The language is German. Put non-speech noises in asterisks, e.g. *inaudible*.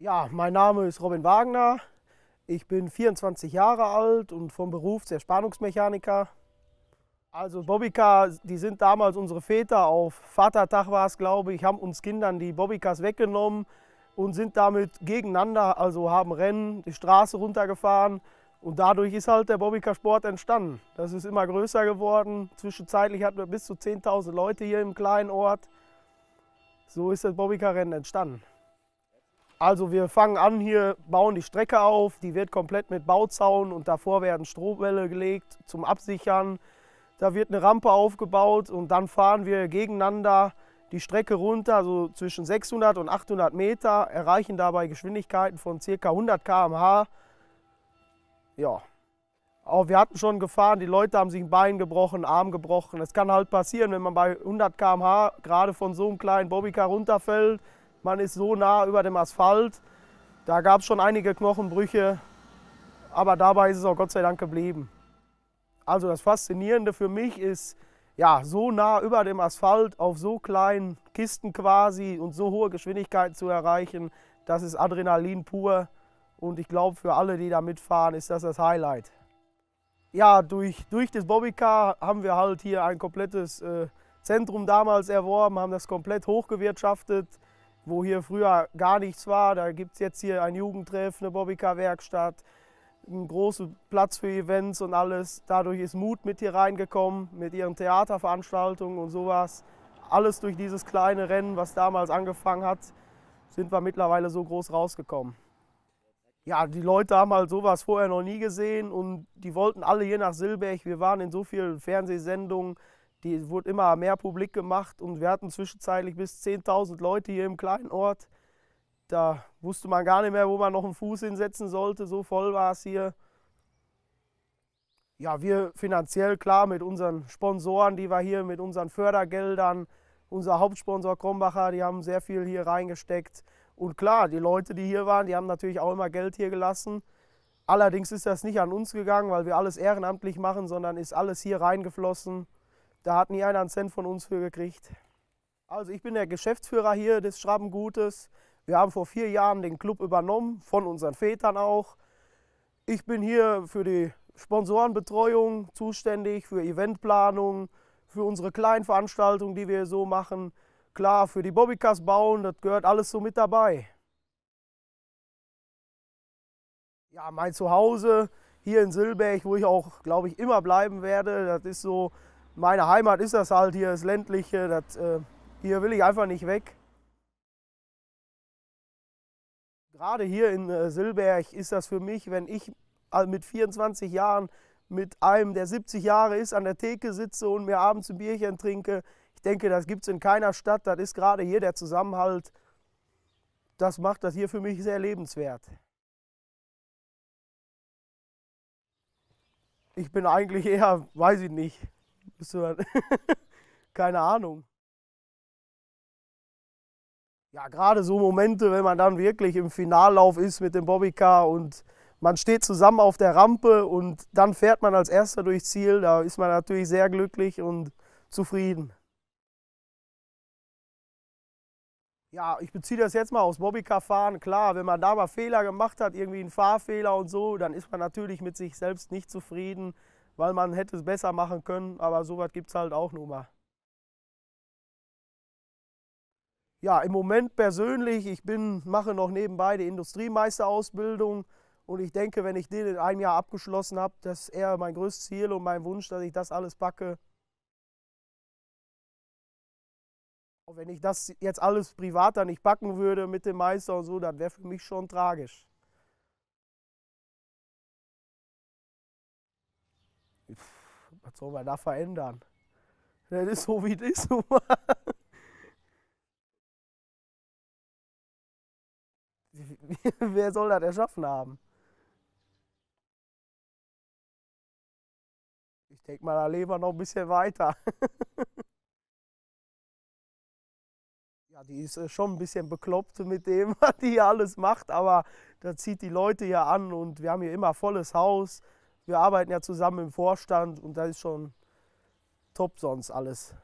Ja, mein Name ist Robin Wagner. Ich bin 24 Jahre alt und vom Beruf der Spannungsmechaniker. Also Bobbycar, die sind damals unsere Väter auf Vatertag war es, glaube ich, haben uns Kindern die Bobbycars weggenommen und sind damit gegeneinander, also haben Rennen die Straße runtergefahren und dadurch ist halt der Bobbycar-Sport entstanden. Das ist immer größer geworden. Zwischenzeitlich hatten wir bis zu 10.000 Leute hier im kleinen Ort. So ist das Bobbycar-Rennen entstanden. Also wir fangen an hier, bauen die Strecke auf, die wird komplett mit Bauzaun und davor werden Strohwälle gelegt zum Absichern. Da wird eine Rampe aufgebaut und dann fahren wir gegeneinander die Strecke runter, so zwischen 600 und 800 Meter, erreichen dabei Geschwindigkeiten von ca. 100 km/h. Ja, auch wir hatten schon Gefahren, die Leute haben sich ein Bein gebrochen, Arm gebrochen. Es kann halt passieren, wenn man bei 100 km/h gerade von so einem kleinen Bobbycar runterfällt. Man ist so nah über dem Asphalt. Da gab es schon einige Knochenbrüche, aber dabei ist es auch Gott sei Dank geblieben. Also das Faszinierende für mich ist, ja, so nah über dem Asphalt auf so kleinen Kisten quasi und so hohe Geschwindigkeiten zu erreichen, das ist Adrenalin pur. Und ich glaube, für alle, die da mitfahren, ist das das Highlight. Ja, durch, durch das Bobbycar haben wir halt hier ein komplettes äh, Zentrum damals erworben, haben das komplett hochgewirtschaftet, wo hier früher gar nichts war. Da gibt es jetzt hier ein Jugendtreff, eine Bobbycar-Werkstatt, einen großen Platz für Events und alles. Dadurch ist Mut mit hier reingekommen, mit ihren Theaterveranstaltungen und sowas. Alles durch dieses kleine Rennen, was damals angefangen hat, sind wir mittlerweile so groß rausgekommen. Ja, die Leute haben halt sowas vorher noch nie gesehen und die wollten alle hier nach Silberg. Wir waren in so vielen Fernsehsendungen, die wurde immer mehr publik gemacht und wir hatten zwischenzeitlich bis 10.000 Leute hier im kleinen Ort. Da wusste man gar nicht mehr, wo man noch einen Fuß hinsetzen sollte. So voll war es hier. Ja, wir finanziell klar mit unseren Sponsoren, die wir hier mit unseren Fördergeldern, unser Hauptsponsor Krombacher, die haben sehr viel hier reingesteckt. Und klar, die Leute, die hier waren, die haben natürlich auch immer Geld hier gelassen. Allerdings ist das nicht an uns gegangen, weil wir alles ehrenamtlich machen, sondern ist alles hier reingeflossen. Da hat nie einer einen Cent von uns für gekriegt. Also ich bin der Geschäftsführer hier des Schrabbengutes. Wir haben vor vier Jahren den Club übernommen, von unseren Vätern auch. Ich bin hier für die Sponsorenbetreuung zuständig, für Eventplanung, für unsere kleinen Veranstaltungen, die wir so machen. Klar, für die Bobbycars bauen, das gehört alles so mit dabei. Ja, mein Zuhause hier in Silberg, wo ich auch, glaube ich, immer bleiben werde. Das ist so, meine Heimat ist das halt hier, das ländliche. Das, äh, hier will ich einfach nicht weg. Gerade hier in äh, Silberg ist das für mich, wenn ich mit 24 Jahren mit einem, der 70 Jahre ist, an der Theke sitze und mir abends ein Bierchen trinke. Ich denke, das gibt es in keiner Stadt. Das ist gerade hier der Zusammenhalt. Das macht das hier für mich sehr lebenswert. Ich bin eigentlich eher, weiß ich nicht, *laughs* keine Ahnung ja, gerade so Momente, wenn man dann wirklich im Finallauf ist mit dem Bobbycar und man steht zusammen auf der Rampe und dann fährt man als Erster durchs Ziel, da ist man natürlich sehr glücklich und zufrieden. Ja, ich beziehe das jetzt mal aufs Bobbycar-Fahren. Klar, wenn man da mal Fehler gemacht hat, irgendwie einen Fahrfehler und so, dann ist man natürlich mit sich selbst nicht zufrieden, weil man hätte es besser machen können. Aber sowas gibt es halt auch nur mal. Ja, im Moment persönlich, ich bin, mache noch nebenbei die Industriemeisterausbildung und ich denke, wenn ich den in einem Jahr abgeschlossen habe, das ist eher mein größtes Ziel und mein Wunsch, dass ich das alles packe. Und wenn ich das jetzt alles privat dann nicht packen würde mit dem Meister und so, dann wäre für mich schon tragisch. Was soll man da verändern? Das ist so, wie es ist. *laughs* Wer soll das erschaffen haben? Ich denke mal, da leben wir noch ein bisschen weiter. *laughs* ja, die ist äh, schon ein bisschen bekloppt mit dem, *laughs* was die alles macht, aber das zieht die Leute hier an und wir haben hier immer volles Haus. Wir arbeiten ja zusammen im Vorstand und das ist schon top sonst alles.